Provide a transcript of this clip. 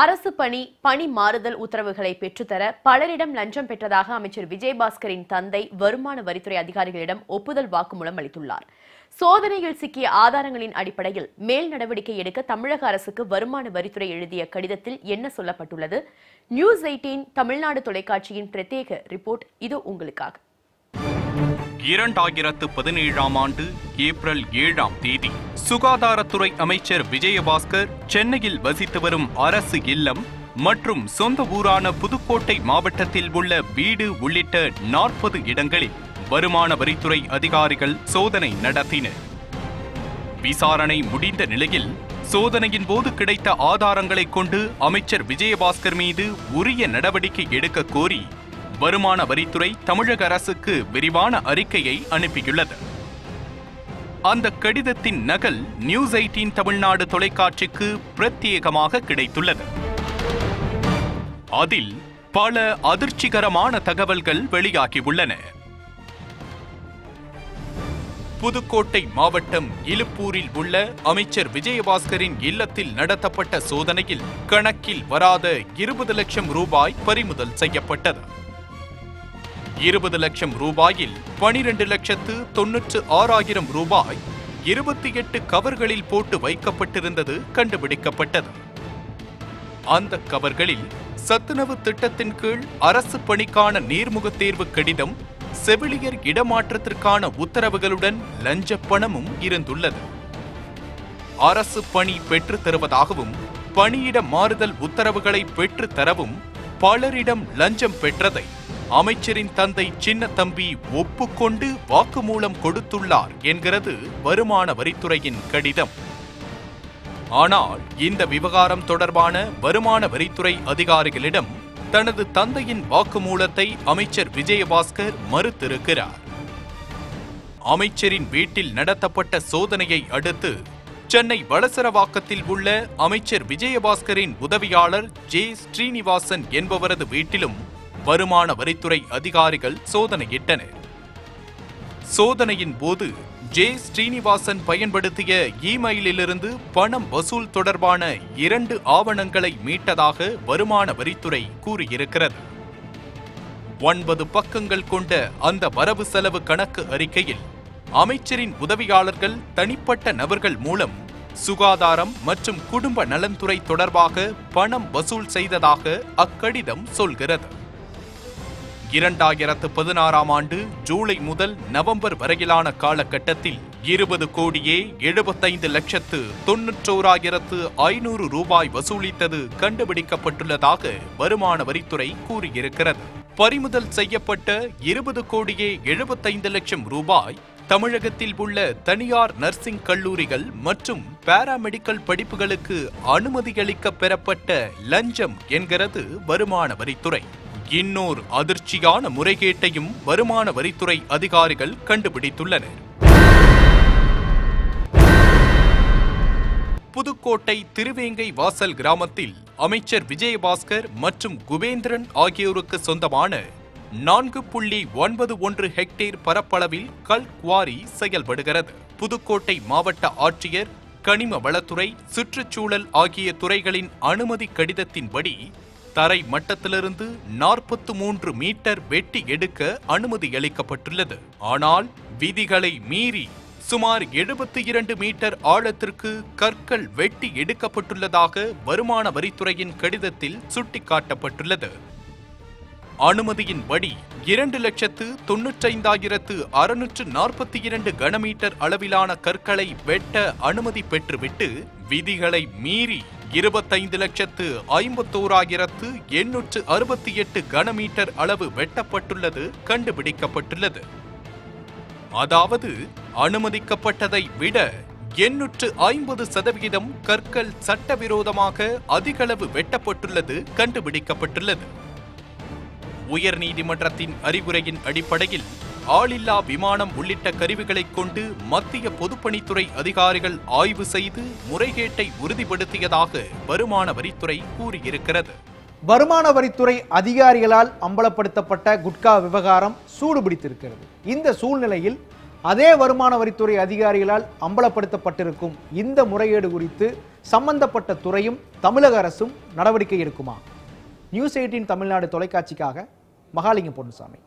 அரசு பணி பணி மாறுதல் உத்தரவுகளை பெற்றுத்தர பலரிடம் லஞ்சம் பெற்றதாக அமைச்சர் விஜயபாஸ்கரின் தந்தை வருமான வரித்துறை அதிகாரிகளிடம் ஒப்புதல் வாக்குமூலம் அளித்துள்ளார். சோதனையில் சிக்கிய ஆதாரங்களின் அடிப்படையில் மேல் நடவடிக்கை எடுக்க தமிழக அரசுக்கு வருமான வரித்துறை எழுதிய கடிதத்தில் என்ன சொல்லப்பட்டுள்ளது? நியூஸ் எயிட்டீன் தமிழ்நாடு தொலைக்காட்சியின் பிரத்யேக ரிப்போர்ட் இது உங்களுக்காக. இரண்டாயிரத்து பதினேழாம் ஆண்டு ஏப்ரல் ஏழாம் தேதி சுகாதாரத்துறை அமைச்சர் விஜயபாஸ்கர் சென்னையில் வசித்து வரும் அரசு இல்லம் மற்றும் சொந்த ஊரான புதுக்கோட்டை மாவட்டத்தில் உள்ள வீடு உள்ளிட்ட நாற்பது இடங்களில் வருமான வரித்துறை அதிகாரிகள் சோதனை நடத்தினர். விசாரணை முடிந்த நிலையில் சோதனையின் போது கிடைத்த ஆதாரங்களைக் கொண்டு அமைச்சர் விஜயபாஸ்கர் மீது உரிய நடவடிக்கை எடுக்க கோரி வருமான வரித்துறை தமிழக அரசுக்கு விரிவான அறிக்கையை அனுப்பியுள்ளது. அந்த கடிதத்தின் நகல் நியூஸ் எயிட்டீன் தமிழ்நாடு தொலைக்காட்சிக்கு பிரத்யேகமாக கிடைத்துள்ளது. அதில் பல அதிர்ச்சிகரமான தகவல்கள் வெளியாகியுள்ளன புதுக்கோட்டை மாவட்டம் இலுப்பூரில் உள்ள அமைச்சர் விஜயபாஸ்கரின் இல்லத்தில் நடத்தப்பட்ட சோதனையில் கணக்கில் வராத இருபது லட்சம் ரூபாய் பறிமுதல் செய்யப்பட்டது. இருபது லட்சம் ரூபாயில் பனிரெண்டு லட்சத்து தொன்னூற்று ஆறாயிரம் ரூபாய் இருபத்தி எட்டு கவர்களில் போட்டு வைக்கப்பட்டிருந்தது கண்டுபிடிக்கப்பட்டது. அந்த கவர்களில் சத்துணவு திட்டத்தின் கீழ் அரசு பணிக்கான நேர்முகத் தேர்வு கடிதம் செவிலியர் இடமாற்றத்திற்கான உத்தரவுகளுடன் லஞ்ச பணமும் இருந்துள்ளது. அரசு பணி பெற்றுத் தருவதாகவும் பணியிட மாறுதல் உத்தரவுகளை பெற்றுத் தரவும் பலரிடம் லஞ்சம் பெற்றதை அமைச்சரின் தந்தை சின்ன தம்பி ஒப்புக்கொண்டு வாக்குமூலம் கொடுத்துள்ளார் என்கிறது வருமான வரித்துறையின் கடிதம். ஆனால் இந்த விவகாரம் தொடர்பான வருமான வரித்துறை அதிகாரிகளிடம் தனது தந்தையின் வாக்குமூலத்தை அமைச்சர் விஜயபாஸ்கர் மறுத்திருக்கிறார். அமைச்சரின் வீட்டில் நடத்தப்பட்ட சோதனையை அடுத்து சென்னை வளசரவாக்கத்தில் உள்ள அமைச்சர் விஜயபாஸ்கரின் உதவியாளர் ஜே ஸ்ரீனிவாசன் என்பவரது வீட்டிலும் வருமான வரித்துறை அதிகாரிகள் சோதனையிட்டனர். சோதனையின் போது ஜே. ஸ்ரீனிவாசன் பயன்படுத்திய இமெயிலிலிருந்து பணம் வசூல் தொடர்பான இரண்டு ஆவணங்களை மீட்டதாக வருமான வரித்துறை கூறியிருக்கிறது. ஒன்பது பக்கங்கள் கொண்ட அந்த வரவு செலவு கணக்கு அறிக்கையில் அமைச்சரின் உதவியாளர்கள் தனிப்பட்ட நபர்கள் மூலம் சுகாதாரம் மற்றும் குடும்ப நலன்துறை தொடர்பாக பணம் வசூல் செய்ததாக அக்கடிதம் சொல்கிறது. இரண்டாயிரத்து பதினாறாம் ஆண்டு ஜூலை முதல் நவம்பர் வரையிலான காலகட்டத்தில் இருபது கோடியே எழுபத்தைந்து லட்சத்து தொன்னூற்றோராயிரத்து ஐநூறு ரூபாய் வசூலித்தது கண்டுபிடிக்கப்பட்டுள்ளதாக வருமான வரித்துறை கூறியிருக்கிறது. பறிமுதல் செய்யப்பட்ட இருபது கோடியே எழுபத்தைந்து லட்சம் ரூபாய் தமிழகத்தில் உள்ள தனியார் நர்சிங் கல்லூரிகள் மற்றும் பாராமெடிக்கல் படிப்புகளுக்கு அனுமதியளிக்க பெறப்பட்ட லஞ்சம் என்கிறது வருமான வரித்துறை. இன்னோர் அதிர்ச்சியான முறைகேட்டையும் வருமான வரித்துறை அதிகாரிகள் கண்டுபிடித்துள்ளனர். புதுக்கோட்டை திருவேங்கை வாசல் கிராமத்தில் அமைச்சர் விஜயபாஸ்கர் மற்றும் குபேந்திரன் ஆகியோருக்கு சொந்தமான நான்கு புள்ளி ஒன்பது ஒன்று ஹெக்டேர் பரப்பளவில் கல் குவாரி செயல்படுகிறது. புதுக்கோட்டை மாவட்ட ஆட்சியர் கனிம வளத்துறை சுற்றுச்சூழல் ஆகிய துறைகளின் அனுமதி கடிதத்தின்படி தரை மட்டத்திலிருந்து நாற்பத்து மூன்று மீட்டர் வெட்டி எடுக்க அனுமதி அளிக்கப்பட்டுள்ளது. ஆனால் விதிகளை மீறி சுமார் எழுபத்தி இரண்டு மீட்டர் ஆழத்திற்கு கற்கள் வெட்டி எடுக்கப்பட்டுள்ளதாக வருமான வரித்துறையின் கடிதத்தில் சுட்டிக்காட்டப்பட்டுள்ளது. அனுமதியின்படி இரண்டு லட்சத்து தொன்னூற்றைந்தாயிரத்து அறுநூற்று நாற்பத்தி இரண்டு கனமீட்டர் அளவிலான கற்களை வெட்ட அனுமதி பெற்றுவிட்டு விதிகளை மீறி இருபத்தைந்து லட்சத்து ஐம்பத்தோராயிரத்து எண்ணூற்று அறுபத்தி எட்டு கனமீட்டர் அளவு வெட்டப்பட்டுள்ளது கண்டுபிடிக்கப்பட்டுள்ளது. அதாவது அனுமதிக்கப்பட்டதை விட எண்ணூற்று ஐம்பது சதவிகிதம் கற்கள் சட்டவிரோதமாக அதிகளவு வெட்டப்பட்டுள்ளது கண்டுபிடிக்கப்பட்டுள்ளது. உயர்நீதிமன்றத்தின் அறிவுரையின் அடிப்படையில் ஆளில்லா விமானம் உள்ளிட்ட கருவிகளைக் கொண்டு மத்திய பொதுப்பணித்துறை அதிகாரிகள் ஆய்வு செய்து முறைகேட்டை உறுதிப்படுத்தியதாக வருமான வரித்துறை கூறியிருக்கிறது. வருமான வரித்துறை அதிகாரிகளால் அம்பலப்படுத்தப்பட்ட குட்கா விவகாரம் சூடுபிடித்திருக்கிறது. இந்த சூழ்நிலையில் அதே வருமான வரித்துறை அதிகாரிகளால் அம்பலப்படுத்தப்பட்டிருக்கும் இந்த முறையீடு குறித்து சம்பந்தப்பட்ட துறையும் தமிழக அரசும் நடவடிக்கை எடுக்குமா? நியூஸ் எயிட்டின் தமிழ்நாடு தொலைக்காட்சிக்காக மகாலிங்க பொன்னுசாமி.